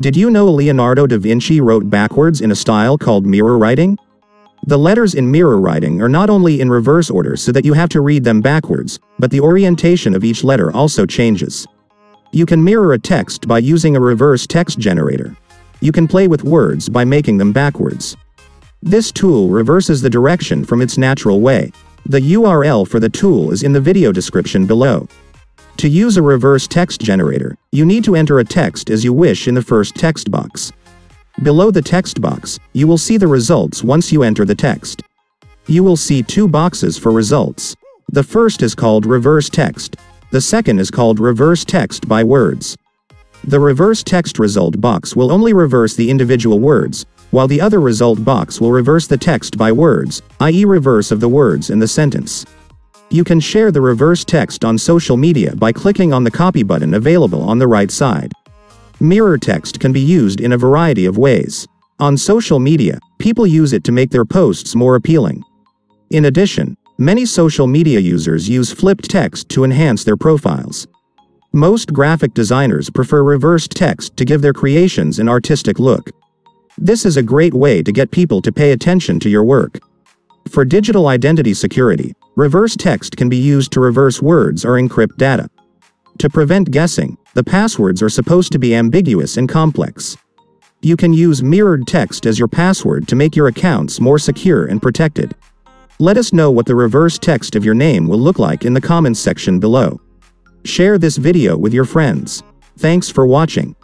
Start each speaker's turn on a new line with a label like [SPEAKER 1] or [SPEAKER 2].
[SPEAKER 1] Did you know Leonardo da Vinci wrote backwards in a style called mirror writing? The letters in mirror writing are not only in reverse order so that you have to read them backwards, but the orientation of each letter also changes. You can mirror a text by using a reverse text generator. You can play with words by making them backwards. This tool reverses the direction from its natural way. The URL for the tool is in the video description below. To use a reverse text generator, you need to enter a text as you wish in the first text box. Below the text box, you will see the results once you enter the text. You will see two boxes for results. The first is called reverse text. The second is called reverse text by words. The reverse text result box will only reverse the individual words, while the other result box will reverse the text by words, i.e. reverse of the words in the sentence. You can share the reverse text on social media by clicking on the copy button available on the right side. Mirror text can be used in a variety of ways. On social media, people use it to make their posts more appealing. In addition, many social media users use flipped text to enhance their profiles. Most graphic designers prefer reversed text to give their creations an artistic look. This is a great way to get people to pay attention to your work. For digital identity security, reverse text can be used to reverse words or encrypt data. To prevent guessing, the passwords are supposed to be ambiguous and complex. You can use mirrored text as your password to make your accounts more secure and protected. Let us know what the reverse text of your name will look like in the comments section below. Share this video with your friends. Thanks for watching.